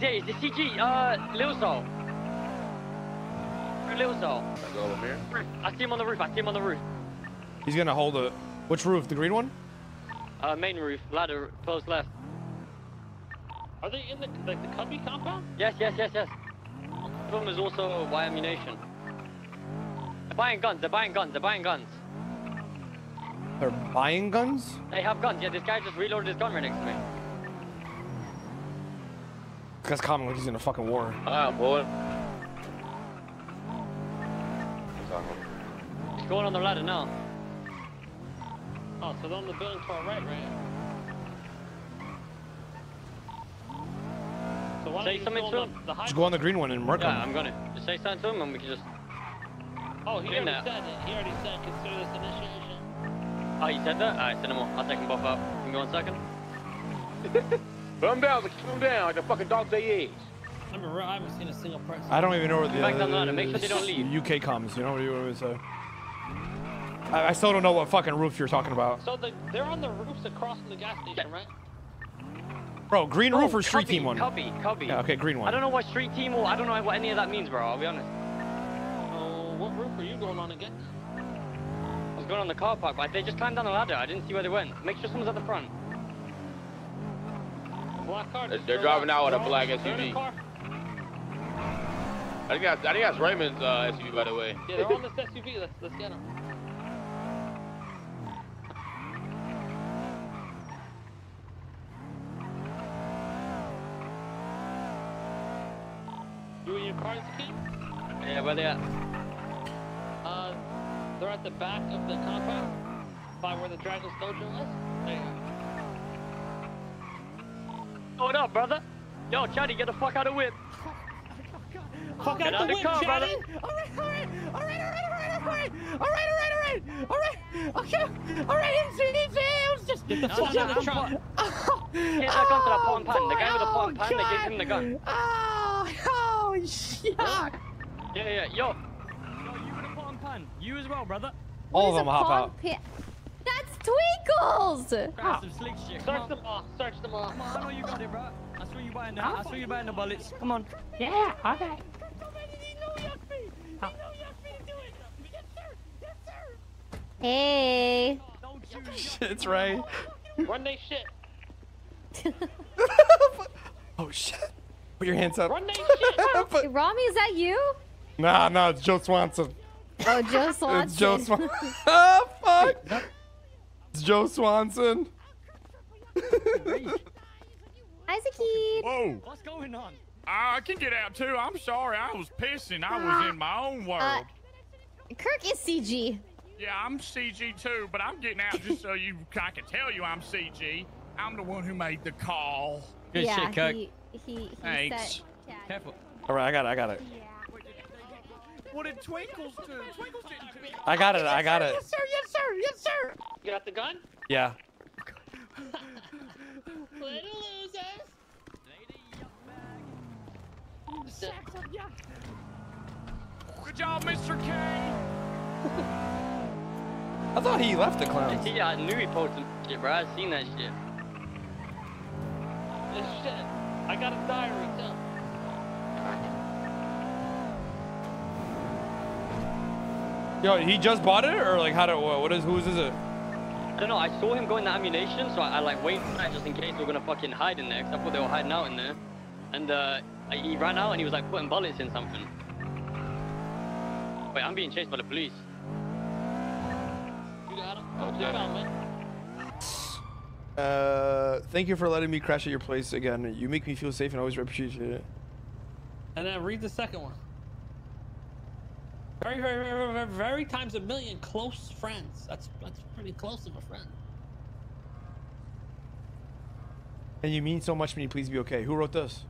Yeah, it's the CG, uh, Lil Soul. Lil Soul. I go over here. I see him on the roof, I see him on the roof. He's gonna hold a. Which roof? The green one? Uh, main roof, ladder, close left. Are they in the like the Cubby compound? Yes, yes, yes, yes. One of them is also Y ammunition. They're buying guns, they're buying guns, they're buying guns. They're buying guns? They have guns, yeah, this guy just reloaded his gun right next to me. That's common like he's in a fucking war. Alright, boy. He's going on the ladder now. Oh, so they're on the building to our right, right? So why Say you something to him. the, the Just go on the green one and mark Yeah, him. I'm gonna. Just say something to him and we can just... Oh, he already there. said it. He already said consider this initiation. Oh, you said that? Alright, send him on. I'll take them both out. Give me one second. Put them down, keep them down like the fucking dogs they is. I mean, I haven't seen a single person. I don't even know where the Back down the uh, ladder, make sure they don't leave. UK comes. You know what you want me to say? I, I still don't know what fucking roof you're talking about, So the, they're on the roofs across from the gas station, right? bro. Green roof Oh, or street cubby, team one? Cubby, cubby. Yeah, okay, green one. I don't know what street team or I don't know what any of that means, bro. I'll be honest. Oh, what roof are you going on again? I was going on the car park, but they just climbed down the ladder. I didn't see where they went. Make sure someone's at the front. Black car. They're- they're driving out with a black on- they're in a SUV. I think that's, I think that's Ray Mond's uh, SUV, by the way. Yeah, they're on this SUV. Let's let's get them. You in your car, King? Yeah, where they at? Uh, they're at the back of the compound, by where the Dragon's Dojo is. There you go. Up, brother? Yo, Chatty, get the fuck out of the whip. Fuck Get out out the the whip, car, brother. Alright, alright, alright, alright, alright, alright, alright, alright, alright, alright, okay, alright, it's, it's, it was just, Get the No, fuck no, out of the truck. oh, Get that gun to that pot pan. The guy with the pot and oh, pan, they gave God. him the gun. Oh, oh, shit. Yeah, yeah, yo. Yo, you with the pot and pan. You as well, brother. All of them a hop out. pa- That's Twinkles! Grab some slick shit. Search them off. Search them off. Come on, I know you got it, bro. I saw you buying the, I saw you buying the bullets. Come on. Yeah, okay. Hey. Don't shoot. Shit's right. Run they shit. Oh shit. Put your hands up. Run they shit. Put- Ramee, is that you? nah, nah, it's Joe Swanson. Oh, Joe Swanson. It's Joe Swanson. ah, fuck. It's Joe Swanson. Isaac Whoa! What's going on? I can get out too. I'm sorry. I was pissing. I was in my own world. Uh, Kirk is CG. yeah, I'm CG too, but I'm getting out just so you I can tell you I'm CG. I'm the one who made the call. Good yeah, shit, Kirk. he, he, he Thanks. said... Careful. All right, I got it. I got it. What did Twinkles do? Twinkles didn't do I got it. I got it. Yes, sir, yes, sir, yes, sir. You got the gun? Yeah. Little losers. Good job, Mr. K. I thought he left the clowns. See, I knew he posted shit, bro. I seen that shit. This shit. I got a diary too. Yo, he just bought it, or like how do what what is whose is it? I don't know. I saw him go in the ammunition, so I, I like waited for that just in case they were gonna fucking hide in there. Cause I thought they were hiding out in there. And uh, he ran out and he was like putting bullets in something. Wait, I'm being chased by the police. You got him? Oh, you found me. Uh, thank you for letting me crash at your place again. You make me feel safe and I always appreciate it. And then read the second one. Very, very, very, very, very times a million close friends. That's that's pretty close of a friend. And you mean so much to me. Please be okay. Who wrote this?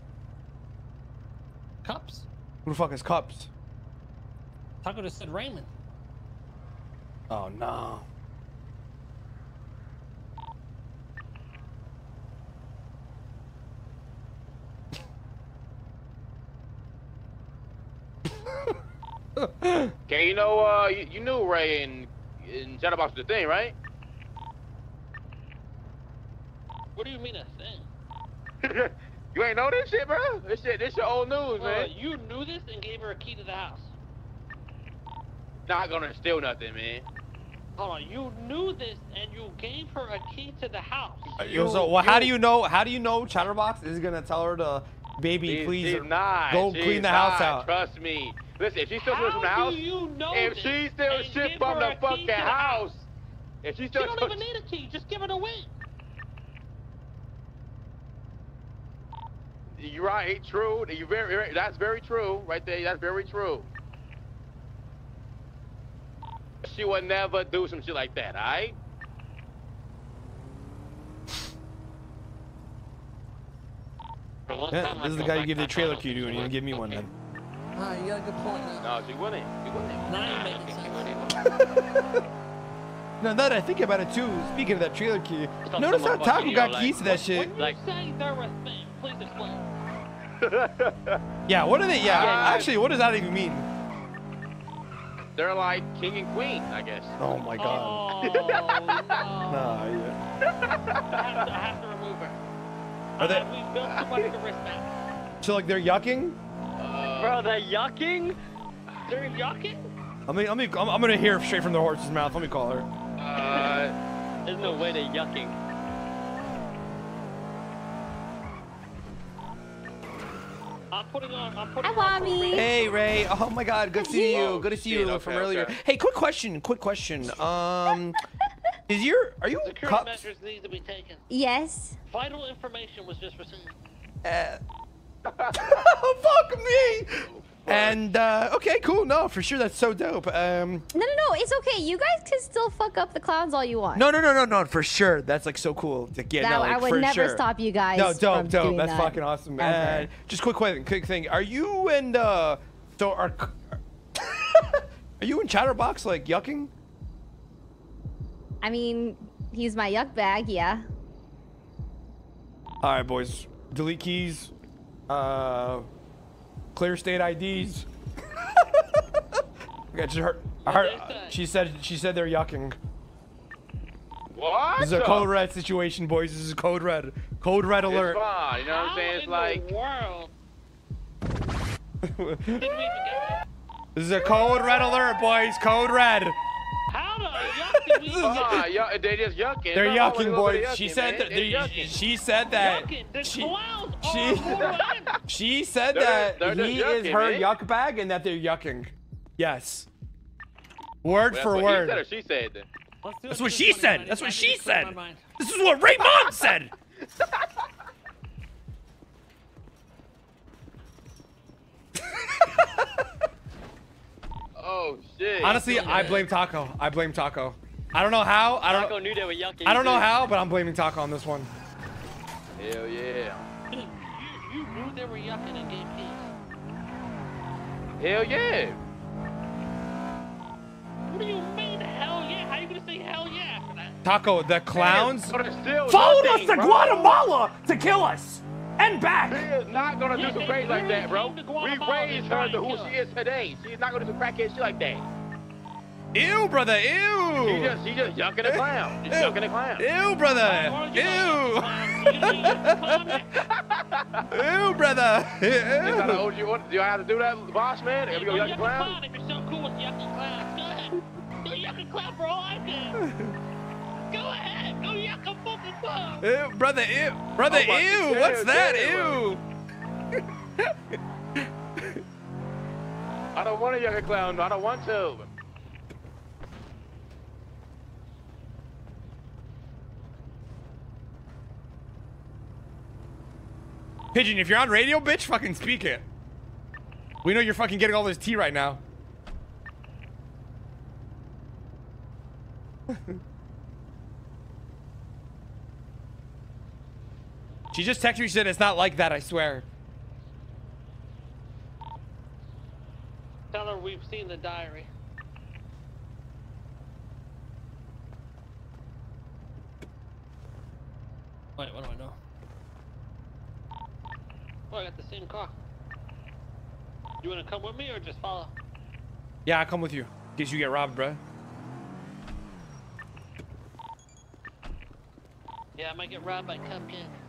Cups. Who the fuck is Cups? Taco just said Ray Mond. Oh no. Okay, you know, uh, you, you knew Ray and and Chatterbox was the thing, right? What do you mean a thing? You ain't know this shit, bro? This shit, this your old news, Uh, man. you knew this and gave her a key to the house. Not gonna steal nothing, man. Hold on, you knew this and you gave her a key to the house. Yo, so well, how do you know? How do you know Chatterbox is gonna tell her to, baby, She's, please she's not. go she's clean the house out? Trust me. Listen, if she steals shit from the How house, do you know if she steals and shit give from her the a key fucking to the house, if she still She steals don't even need a key. Just give her the wing. You're right, true. You very, very, that's very true, right there. That's very true. She would never do some shit like that, alright? Yeah, this is the guy you give the trailer key to, and you didn't give me one then. Ah, you got a good point now. No, she wouldn't. She wouldn't. Now you making sense. Now that I think about it too, speaking of that trailer key, Stop notice how someone Taco got you, keys to that shit. When Like- say they're a thing, please explain. Yeah, what are they? Yeah, Yeah. actually, what does that even mean? They're like king and queen, I guess. Oh my god. Oh, no. Nah, yeah. I, have to, I have to remove her. Are they- Uh, we built too much to respect. So like they're yucking? Bro, they're yucking? They're yucking? I mean, I'm, I'm, I'm gonna hear straight from the horse's mouth. Let me call her. uh, There's no way they're yucking. I'm putting on. I'm putting Hi, on. mommy. Hey Ray. Oh my God. Good to see you. Good to see you okay, from earlier. okay. Hey, quick question. Quick question. Um, is your are you Security cups? measures need to be taken. Yes. Vital information was just received. Uh, fuck me. And uh, okay, cool. No, for sure, that's so dope. Um, No, no, no. It's okay. You guys can still fuck up the clowns all you want. no, no, no, no, no, for sure. That's like so cool. To get, That- no, like, I would for never sure. stop you guys. No, dope, dope. That's that. fucking awesome. man. Just quick, quick, quick thing. Are you and uh, so are are you and Chatterbox like yucking? I mean, he's my yuck bag. Yeah. All right, boys. Delete keys. Uh, clear state IDs. okay, just heard. I heard. What'd they? She said. She said they're yucking. what? This is a code red situation, boys. This is code red. Code red It's alert. fine, you know what I'm saying? It's in like, the world did we even get that? this is a code red alert, boys. Code red. How the yuck did we even get y- they just yucking. They're Nothing yucking, a little bit boys. of She said that. They're they- yucking. She said that. yucking? The She, clowns she- are mortal animals. she said They're- that they're just he is her man. yuck bag and that they're yucking. Yes. Word That's for what word. Said or she said. Let's do That's what she said. That's what she need to clear my said. This is what Ray Mond said. Oh shit. Honestly, I blame Taco. I blame Taco. I don't know how. I don't. knew they were yucking. I don't know how, but I'm blaming Taco on this one. Hell yeah. You, you knew they were yucking and gave keys. Hell yeah. What do you mean, hell yeah? How you gonna say hell yeah after that? Taco, the clowns Gonna steal followed us to bro. Guatemala to kill us and She back. is not gonna Yeah, do some they crazy like that, bro. literally came to We Guatemala raised her to who she is today. She's not gonna do some crackhead shit like that. Ew, brother. She Ew. just, she just yucking the clown. She's Ew. yucking the clown. Ew, brother. Why don't you like Ew. clowns? You gonna use comment? Ew, brother. Is that Ew. a OG order? Do I have to do that, boss man? If we go Go yuck the clown? clown if you're so cool with yucking clowns. Go ahead. Go yuck a clown for all I can. Go ahead. Go yuck a fucking clown. Ew, brother. Ew, brother. Oh my- Ew. What's Ew, that? ew. Ew. I don't want to yuck a clown. I don't want to. Pigeon, if you're on radio, bitch, fucking speak it. We know you're fucking getting all this tea right now. she just texted me, she said it's not like that, I swear. Tell her we've seen the diary. Wait, what do I know? Oh, I got the same car. You wanna come with me or just follow? Yeah, I'll come with you. In case you get robbed, bruh. Yeah, I might get robbed by Cupcake.